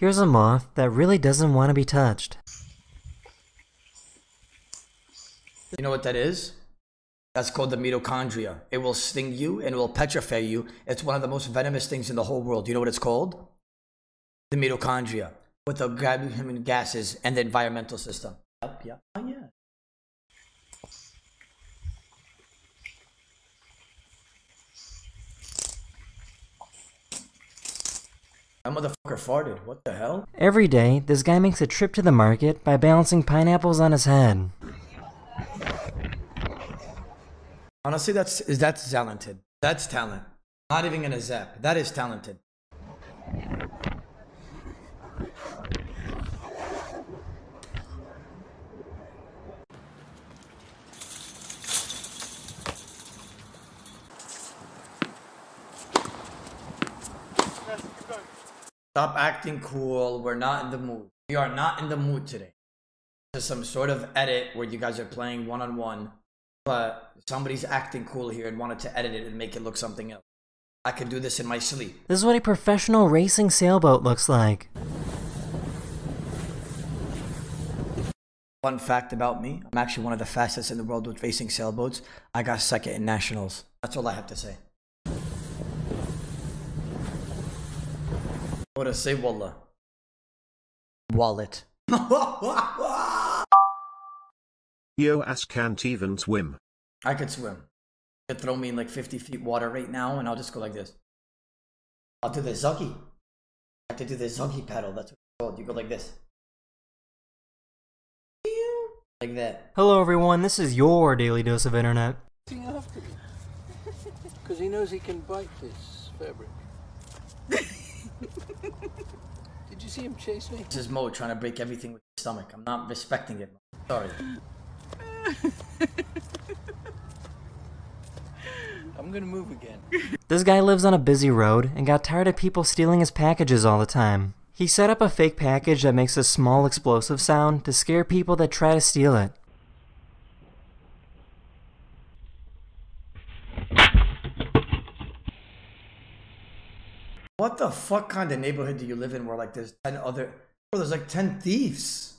Here's a moth that really doesn't want to be touched. You know what that is? That's called the mitochondria. It will sting you and it will petrify you. It's one of the most venomous things in the whole world. You know what it's called? The mitochondria with the grabbing human gases and the environmental system. Yep, yep. That motherfucker farted. What the hell? Every day, this guy makes a trip to the market by balancing pineapples on his head. Honestly, that's is that's talented. That's talent. Not even gonna zap. That is talented. Stop acting cool. We're not in the mood. We are not in the mood today. There's some sort of edit where you guys are playing one on one, but somebody's acting cool here and wanted to edit it and make it look something else. I can do this in my sleep. This is what a professional racing sailboat looks like. Fun fact about me I'm actually one of the fastest in the world with racing sailboats. I got second in nationals. That's all I have to say. What to say, Wallah? Wallet. Yo ass can't even swim. I could swim. You could throw me in like 50 feet water right now and I'll just go like this. I'll do the zuggy. I have to do the zuggy paddle. That's what it's called. You go like this. Like that. Hello everyone, this is your daily dose of internet. Because he knows he can bite this fabric. Did you see him chase me? This is Mo trying to break everything with his stomach. I'm not respecting it. Sorry. I'm gonna move again. This guy lives on a busy road and got tired of people stealing his packages all the time. He set up a fake package that makes a small explosive sound to scare people that try to steal it. What the fuck kind of neighborhood do you live in where like there's 10 other... Bro, there's like 10 thieves.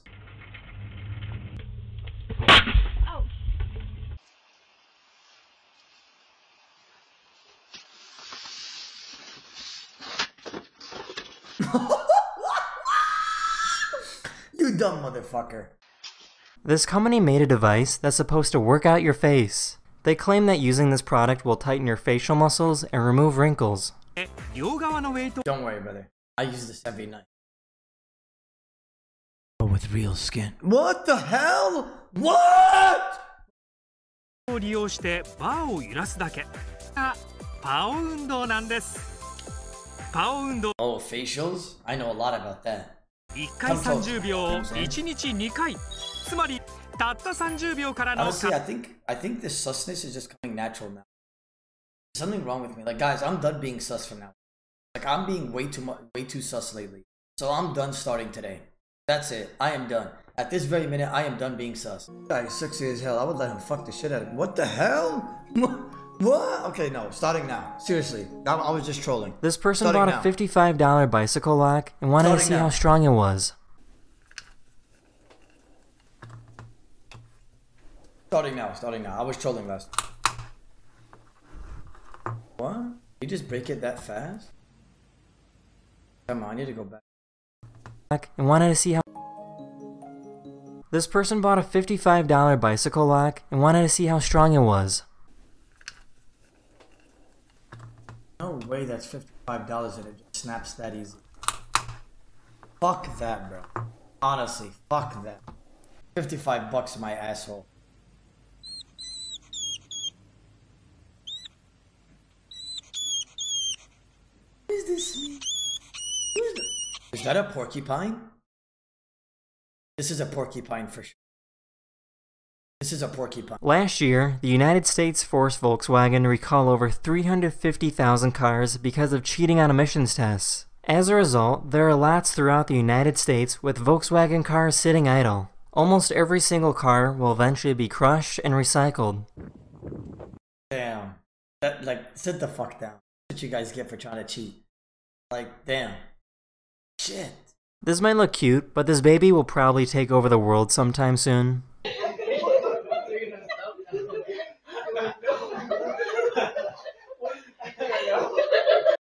Oh. you dumb motherfucker. This company made a device that's supposed to work out your face. They claim that using this product will tighten your facial muscles and remove wrinkles. Don't worry, brother. I use this every night. But with real skin. What the hell? What? を利用してバーを揺らすだけがパオ運動なんですパオ運動 Oh, facials? I know a lot about that. 1回30秒を1日2回つまりたった30秒からの Honestly, I think I think this susness is just coming natural now. There's something wrong with me. Like, guys, I'm done being sus from now. like, I'm being way too much, way too sus lately. So I'm done starting today. That's it. I am done. At this very minute, I am done being sus. Guy's sexy as hell. I would let him fuck the shit out of me. What the hell? What? Okay, no. Starting now. Seriously. I, I was just trolling. This person Starting bought now. a $55 bicycle lock and wanted to Starting see now. how strong it was. Starting now. Starting now. I was trolling last. What? You just break it that fast? Come on, I need to go back. and wanted to see how This person bought a $55 bicycle lock and wanted to see how strong it was. No way that's $55 and it just snaps that easy. Fuck that, bro. Honestly, fuck that. 55 bucks my asshole. What is this? Who's the- Is that a porcupine? This is a porcupine for sure. This is a porcupine. Last year, the United States forced Volkswagen to recall over 350,000 cars because of cheating on emissions tests. As a result, there are lots throughout the United States with Volkswagen cars sitting idle. Almost every single car will eventually be crushed and recycled. Damn. That like sit the fuck down. That's what you guys get for trying to cheat. Like, damn. Shit. This might look cute, but this baby will probably take over the world sometime soon.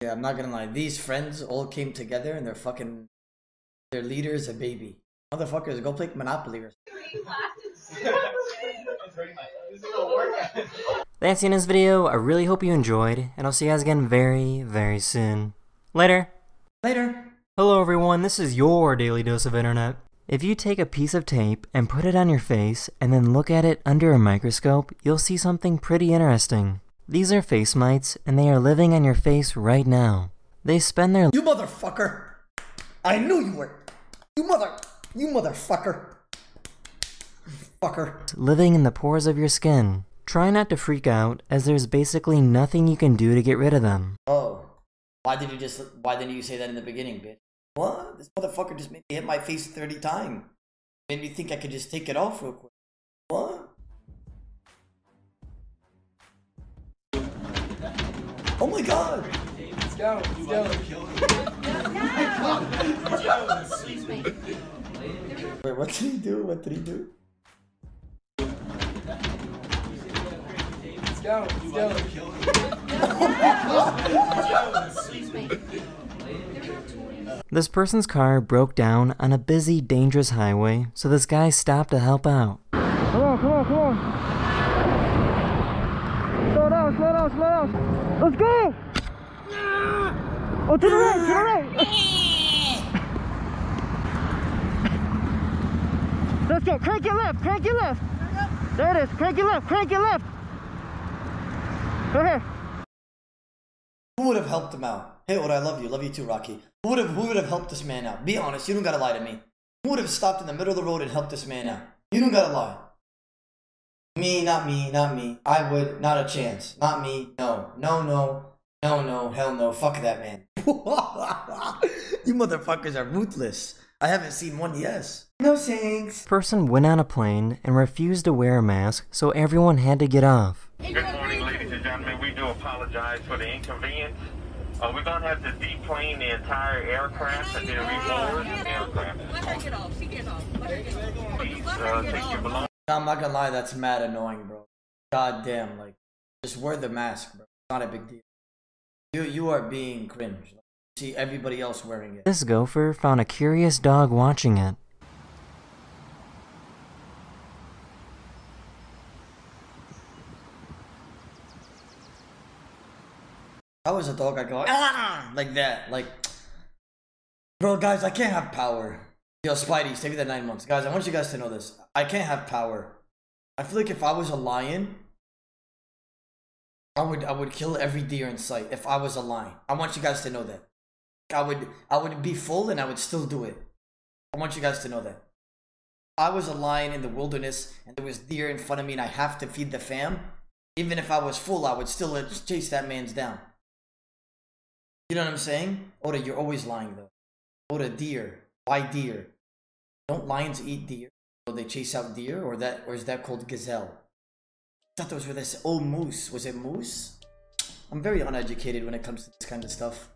Yeah, I'm not gonna lie. These friends all came together and they're fucking. Their leader is a baby. Motherfuckers, go play Monopoly or That's the end of this video. I really hope you enjoyed, and I'll see you guys again very, very soon. Later. Later. Hello everyone, this is your daily dose of internet. If you take a piece of tape and put it on your face and then look at it under a microscope, you'll see something pretty interesting. These are face mites and they are living on your face right now. They spend their You motherfucker! I knew you were. You mother. You motherfucker. Fucker. living in the pores of your skin. Try not to freak out as there's basically nothing you can do to get rid of them. Oh. Why did you just. Why didn't you say that in the beginning, bitch? What? This motherfucker just made me hit my face 30 times. Made me think I could just take it off real quick. What? Oh my god! Let's go. Let's go. Wait, what did he do? What did he do? Let's go. Let's go. This person's car broke down on a busy, dangerous highway, so this guy stopped to help out. Come on, come on, come on. Slow down, slow down, slow down. Let's go! Oh, to the right, to the right. Let's go. Crank it left, crank it left. There it is. Crank it left, crank it left. Right here. Who would have helped him out? Hey, what I love you, love you too, Rocky. Who would have who would have helped this man out? Be honest, you don't gotta lie to me. Who would have stopped in the middle of the road and helped this man out? You don't gotta lie. Me, not me, not me. I would, not a chance. Not me. No, no, no, no, no, hell no. Fuck that man. you motherfuckers are ruthless. I haven't seen one yes. No thanks. Person went on a plane and refused to wear a mask, so everyone had to get off. Good morning, ladies and gentlemen. We do apologize for the inconvenience. Uh, we're going to have to deplane the entire aircraft and then reboard the aircraft. Let her get off. She get off. Let her get off. Please uh, her get take your belongings. I'm not gonna lie, that's mad annoying, bro. God damn, like, just wear the mask, bro. It's not a big deal. You you are being cringe. Like, see everybody else wearing it. This gopher found a curious dog watching it. I was a dog, I'd go ah like that, like, bro, guys, I can't have power. Yo, Spidey, stay me that nine months, guys. I want you guys to know this. I can't have power. I feel like if I was a lion, I would I would kill every deer in sight. If I was a lion, I want you guys to know that. I would I would be full and I would still do it. I want you guys to know that. I was a lion in the wilderness and there was deer in front of me and I have to feed the fam. Even if I was full, I would still chase that man's down. You know what I'm saying? Oda, you're always lying though. Oda, deer. Why deer? Don't lions eat deer? So they chase out deer, or that, or is that called gazelle? I thought those were this. Oh, moose. Was it moose? I'm very uneducated when it comes to this kind of stuff.